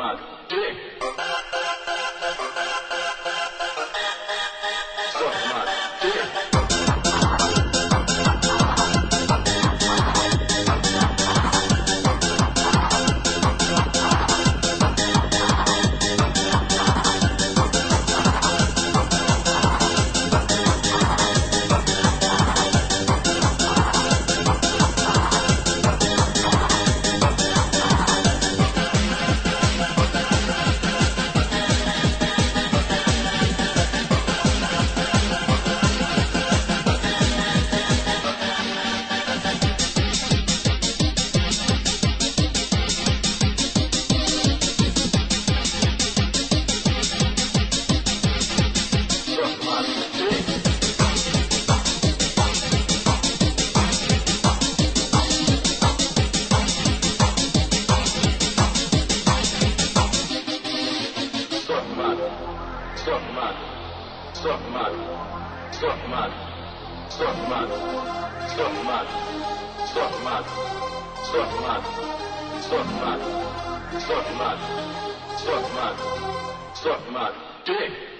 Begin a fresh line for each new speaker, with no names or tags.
المال suck my, suck my, suck my, suck my, suck my, suck my, suck my, suck my, suck my, suck my, suck my dick.